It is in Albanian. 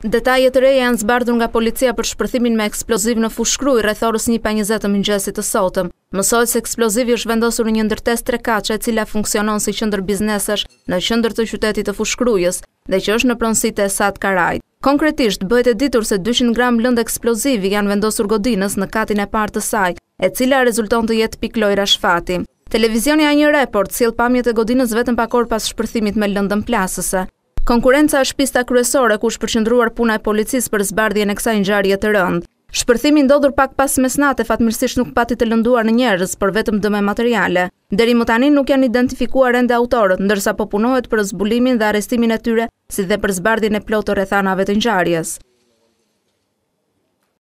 Detaje të reja janë zbardhur nga policia për shpërthimin me eksploziv në Fushë-Krujë rreth orës 1.20 të mëngjesit të sotëm. Mësohet se eksplozivi është vendosur në një ndërtesë trekatëshe e cila funksionon si qendër biznesesh në qendër të qytetit të Fushë-Krujës dhe që është në pronësi të Esat Karajt. Konkretisht, bëhet e ditur se 200 gram lëndë eksplozivi janë vendosur godinës në katin e parë të saj, e cila rezulton të jetë pikë lojërash fati. Televizioni A1 Report sjell pamjet e godinës vetëm pak orë pas shpërthimit me lëndën plasëse. Konkurrenca është pista kryesore ku është përqendruar puna e policisë për zbardhjen e kësaj ngjarje të rëndë. Shpërthimi i ndodhur pak pas mesnate fatmirësisht nuk pati të lënduar në njerëz, por vetëm dëme materiale. Deri më tani nuk janë identifikuar ende autorët, ndërsa po punohet për zbulimin dhe arrestimin e tyre, si dhe për zbardhjen e plotë të rrethanave të ngjarjes.